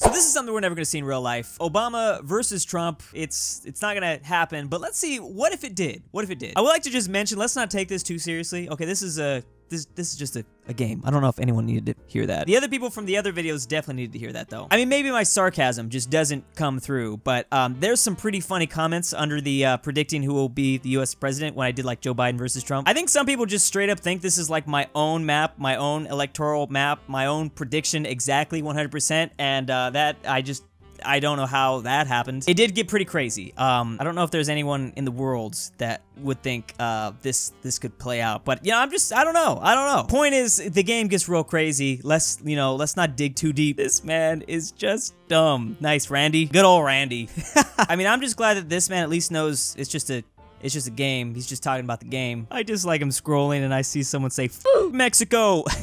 So this is something we're never going to see in real life. Obama versus Trump. It's it's not going to happen, but let's see what if it did. What if it did? I would like to just mention, let's not take this too seriously. Okay, this is a this this is just a, a game. I don't know if anyone needed to hear that. The other people from the other videos definitely needed to hear that though. I mean, maybe my sarcasm just doesn't come through, but um, there's some pretty funny comments under the uh, predicting who will be the U.S. president when I did like Joe Biden versus Trump. I think some people just straight up think this is like my own map, my own electoral map, my own prediction exactly 100%, and uh, that I just I don't know how that happened. It did get pretty crazy. Um, I don't know if there's anyone in the world that would think uh, this this could play out, but yeah, I'm just I don't know. I don't know. Point is, the game gets real crazy. Let's you know, let's not dig too deep. This man is just dumb. Nice, Randy. Good old Randy. I mean, I'm just glad that this man at least knows it's just a it's just a game. He's just talking about the game. I just like him scrolling and I see someone say, Mexico.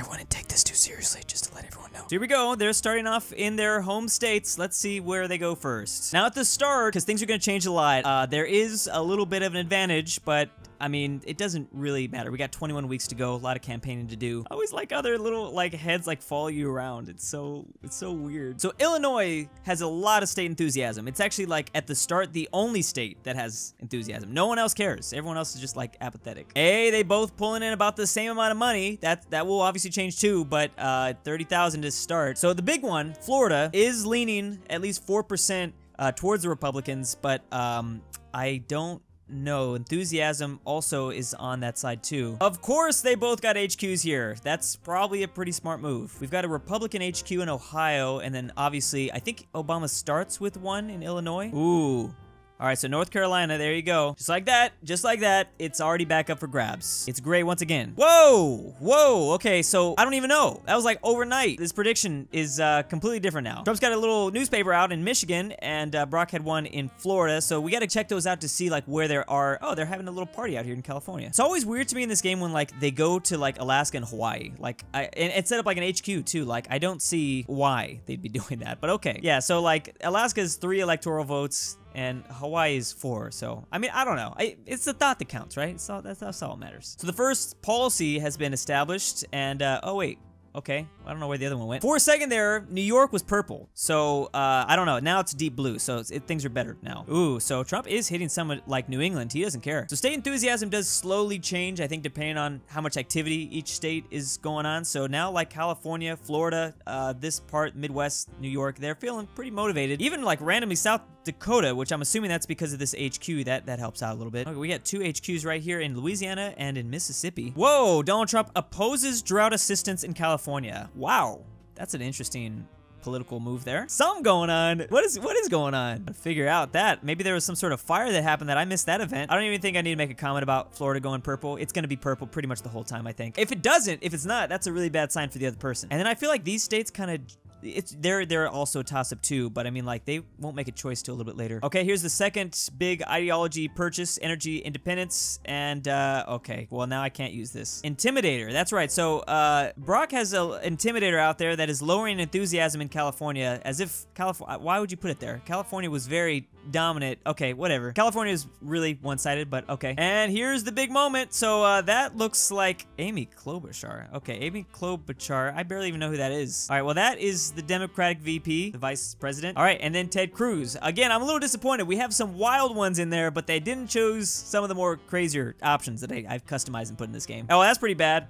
I wouldn't take this too seriously, just to let everyone know. Here we go. They're starting off in their home states. Let's see where they go first. Now at the start, because things are going to change a lot, uh, there is a little bit of an advantage, but I mean, it doesn't really matter. We got 21 weeks to go, a lot of campaigning to do. I always like other little like heads like follow you around. It's so it's so weird. So Illinois has a lot of state enthusiasm. It's actually like at the start the only state that has enthusiasm. No one else cares. Everyone else is just like apathetic. Hey, they both pulling in about the same amount of money. That that will obviously change too, but uh 30,000 to start. So the big one, Florida is leaning at least 4% uh, towards the Republicans, but um I don't no, enthusiasm also is on that side too. Of course, they both got HQs here. That's probably a pretty smart move. We've got a Republican HQ in Ohio, and then obviously, I think Obama starts with one in Illinois. Ooh, all right, so North Carolina, there you go. Just like that, just like that, it's already back up for grabs. It's great once again. Whoa, whoa, okay, so I don't even know. That was like overnight. This prediction is uh, completely different now. Trump's got a little newspaper out in Michigan, and uh, Barack had one in Florida, so we gotta check those out to see like where there are, oh, they're having a little party out here in California. It's always weird to me in this game when like they go to like Alaska and Hawaii. Like, I, and it's set up like an HQ too. Like, I don't see why they'd be doing that, but okay. Yeah, so like Alaska's three electoral votes, and Hawaii is four. So, I mean, I don't know. I, it's the thought that counts, right? So that's, that's all that matters. So the first policy has been established, and, uh, oh, wait. Okay, I don't know where the other one went. For a second there, New York was purple. So, uh, I don't know. Now it's deep blue, so it, things are better now. Ooh, so Trump is hitting someone like New England. He doesn't care. So state enthusiasm does slowly change, I think, depending on how much activity each state is going on. So now, like California, Florida, uh, this part, Midwest, New York, they're feeling pretty motivated. Even like randomly South Dakota, which I'm assuming that's because of this HQ. That that helps out a little bit. Okay, we got two HQs right here in Louisiana and in Mississippi. Whoa, Donald Trump opposes drought assistance in California. Wow, that's an interesting political move there. Something going on. What is what is going on? Figure out that. Maybe there was some sort of fire that happened that I missed that event. I don't even think I need to make a comment about Florida going purple. It's going to be purple pretty much the whole time, I think. If it doesn't, if it's not, that's a really bad sign for the other person. And then I feel like these states kind of it's they're they're also a toss up too, but I mean like they won't make a choice till a little bit later. Okay, here's the second big ideology purchase, energy independence, and uh, okay, well now I can't use this. Intimidator, that's right. So uh, Barack has an intimidator out there that is lowering enthusiasm in California, as if California. Why would you put it there? California was very dominant. Okay, whatever. California is really one-sided, but okay. And here's the big moment. So uh, that looks like Amy Klobuchar. Okay, Amy Klobuchar. I barely even know who that is. All right, well that is the Democratic VP, the Vice President. All right, and then Ted Cruz. Again, I'm a little disappointed. We have some wild ones in there, but they didn't choose some of the more crazier options that I, I've customized and put in this game. Oh, that's pretty bad.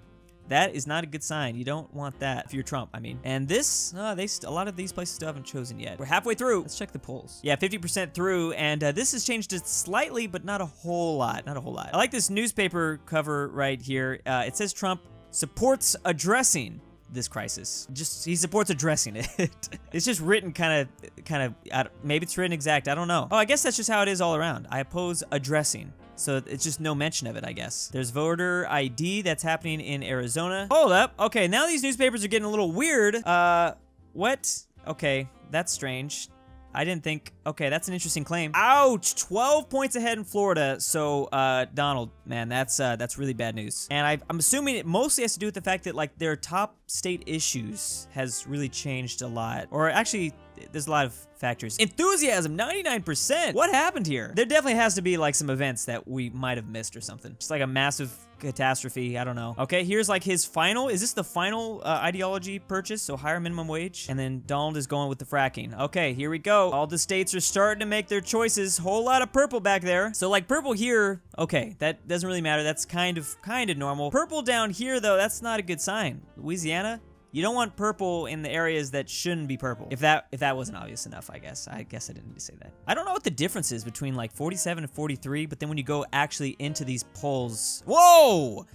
That is not a good sign. You don't want that if you're Trump, I mean. And this, uh, they a lot of these places still haven't chosen yet. We're halfway through. Let's check the polls. Yeah, 50% through, and uh, this has changed it slightly, but not a whole lot. Not a whole lot. I like this newspaper cover right here. Uh, it says Trump supports addressing this crisis. Just he supports addressing it. it's just written kind of, kind of. Maybe it's written exact. I don't know. Oh, I guess that's just how it is all around. I oppose addressing. So it's just no mention of it, I guess. There's voter ID that's happening in Arizona. Hold up. Okay, now these newspapers are getting a little weird. Uh, what? Okay, that's strange. I didn't think, okay, that's an interesting claim. Ouch, 12 points ahead in Florida. So, uh, Donald, man, that's, uh, that's really bad news. And I, I'm assuming it mostly has to do with the fact that, like, their top state issues has really changed a lot. Or actually, there's a lot of factors. Enthusiasm, 99%. What happened here? There definitely has to be like some events that we might have missed or something. Just like a massive catastrophe. I don't know. Okay, here's like his final. Is this the final uh, ideology purchase? So higher minimum wage. And then Donald is going with the fracking. Okay, here we go. All the states are starting to make their choices. Whole lot of purple back there. So like purple here. Okay, that doesn't really matter. That's kind of kind of normal. Purple down here though, that's not a good sign. Louisiana, you don't want purple in the areas that shouldn't be purple. If that if that wasn't obvious enough, I guess. I guess I didn't need to say that. I don't know what the difference is between like 47 and 43, but then when you go actually into these polls, whoa!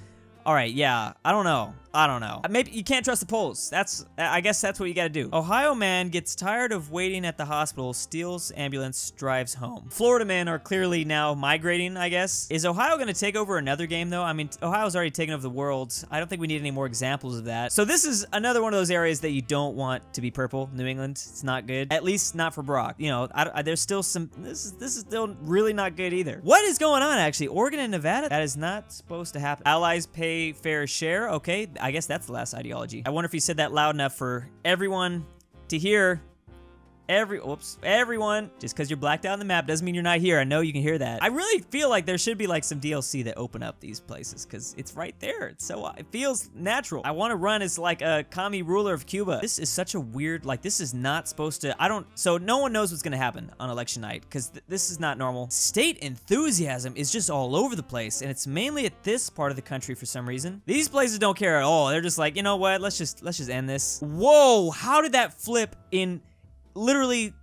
All right, yeah, I don't know. I don't know. Uh, maybe you can't trust the polls. That's, uh, I guess that's what you gotta do. Ohio man gets tired of waiting at the hospital, steals ambulance, drives home. Florida men are clearly now migrating, I guess. Is Ohio gonna take over another game though? I mean, Ohio's already taken over the world. I don't think we need any more examples of that. So this is another one of those areas that you don't want to be purple. New England, it's not good. At least not for Barack. You know, I, I, there's still some, this is, this is still really not good either. What is going on actually? Oregon and Nevada? That is not supposed to happen. Allies pay fair share. Okay, I guess that's the last ideology. I wonder if he said that loud enough for everyone to hear. Every, whoops, everyone, just because you're blacked out on the map doesn't mean you're not here. I know you can hear that. I really feel like there should be like some DLC that open up these places because it's right there. It's so, uh, it feels natural. I want to run as like a commie ruler of Cuba. This is such a weird, like this is not supposed to, I don't, so no one knows what's going to happen on election night because th this is not normal. State enthusiasm is just all over the place and it's mainly at this part of the country for some reason. These places don't care at all. They're just like, you know what, let's just, let's just end this. Whoa, how did that flip in literally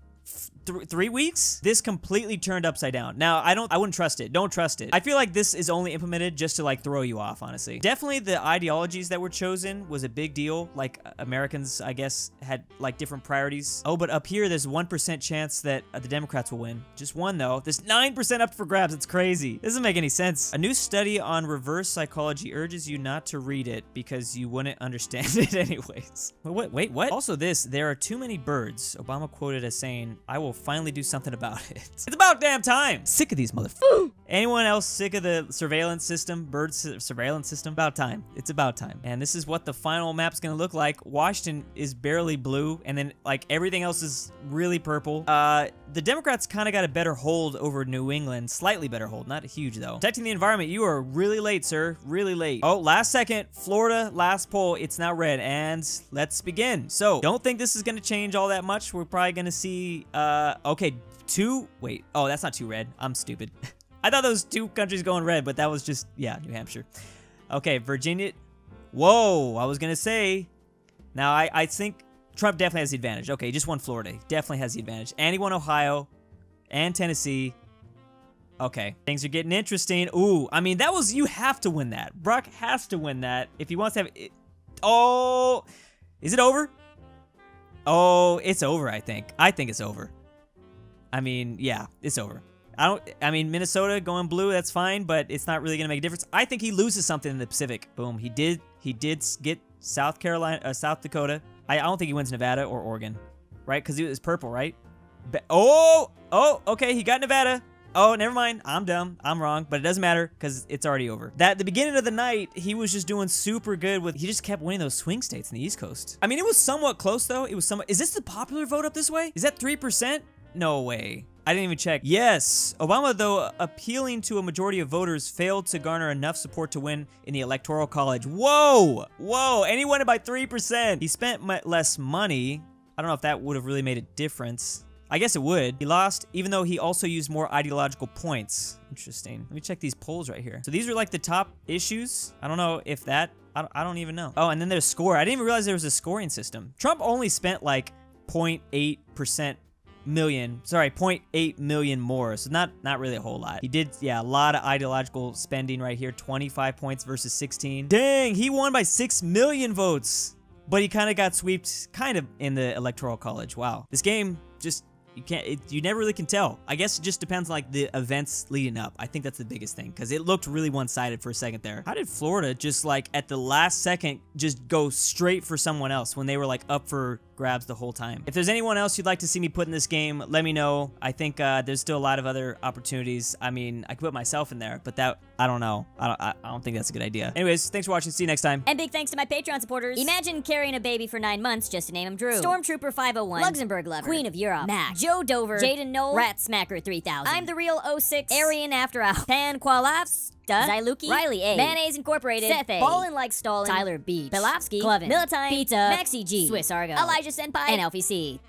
th three weeks, this completely turned upside down. Now, I don't, I wouldn't trust it. Don't trust it. I feel like this is only implemented just to like throw you off, honestly. Definitely the ideologies that were chosen was a big deal. Like Americans, I guess, had like different priorities. Oh, but up here, there's 1% chance that uh, the Democrats will win. Just one though. this 9% up for grabs. It's crazy. This doesn't make any sense. A new study on reverse psychology urges you not to read it because you wouldn't understand it anyways. Wait, wait, what? Also this, there are too many birds. Obama quoted as saying, I will finally do something about it. It's about damn time. Sick of these motherfuckers. Anyone else sick of the surveillance system, bird su surveillance system? About time. It's about time. And this is what the final map's gonna look like. Washington is barely blue, and then like everything else is really purple. Uh, the Democrats kind of got a better hold over New England, slightly better hold, not huge though. Protecting the environment, you are really late, sir, really late. Oh, last second, Florida, last poll, it's now red, and let's begin. So, don't think this is gonna change all that much. We're probably gonna see, uh, Uh, okay, two, wait, oh, that's not two red. I'm stupid. I thought those two countries going red, but that was just, yeah, New Hampshire. Okay, Virginia, whoa, I was gonna say, now I, I think Trump definitely has the advantage. Okay, he just won Florida. Definitely has the advantage. And he won Ohio and Tennessee. Okay, things are getting interesting. Ooh, I mean, that was, you have to win that. Barack has to win that if he wants to have it. Oh, is it over? Oh, it's over, I think. I think it's over. I mean, yeah, it's over. I don't, I mean, Minnesota going blue, that's fine, but it's not really going to make a difference. I think he loses something in the Pacific. Boom. He did, he did get South Carolina, uh, South Dakota. I, I don't think he wins Nevada or Oregon, right? Because he was purple, right? Oh, oh, okay. He got Nevada. Oh, never mind. I'm dumb. I'm wrong, but it doesn't matter because it's already over. That the beginning of the night, he was just doing super good with. He just kept winning those swing states in the East Coast. I mean, it was somewhat close though. It was somewhat. Is this the popular vote up this way? Is that three percent? No way. I didn't even check. Yes, Obama, though appealing to a majority of voters, failed to garner enough support to win in the Electoral College. Whoa, whoa, and he won it by 3%. He spent less money. I don't know if that would have really made a difference. I guess it would. He lost, even though he also used more ideological points. Interesting. Let me check these polls right here. So these are like the top issues. I don't know if that, I don't, I don't even know. Oh, and then there's score. I didn't even realize there was a scoring system. Trump only spent like 0.8% million sorry 0.8 million more. So not not really a whole lot. He did yeah a lot of ideological spending right here 25 points versus 16 dang he won by 6 million votes but he kind of got swept kind of in the electoral college. Wow. This game just you can't it, you never really can tell. I guess it just depends like the events leading up. I think that's the biggest thing because it looked really one-sided for a second there. How did florida just like at the last second just go straight for someone else when they were like up for grabs the whole time. If there's anyone else you'd like to see me put in this game, let me know. I think uh, there's still a lot of other opportunities. I mean, I could put myself in there, but that, I don't know. I don't, I, I don't think that's a good idea. Anyways, thanks for watching. See you next time. And big thanks to my Patreon supporters. Imagine carrying a baby for nine months just to name him Drew. Stormtrooper 501. Luxembourg Lover. Queen of Europe. Mac. Joe Dover. Jaden Knoll. Rat Smacker 3000. I'm the real 06. Aryan After Hours. Pan Qualafs. Xaluki, Riley A, Mayonnaise Incorporated, Seth A, Ballin' Like Stalin, Tyler Beach, Belovsky, Cloven, Militine, Pizza, Maxi G, Swiss Argo, Elijah Senpai, and Elfie C.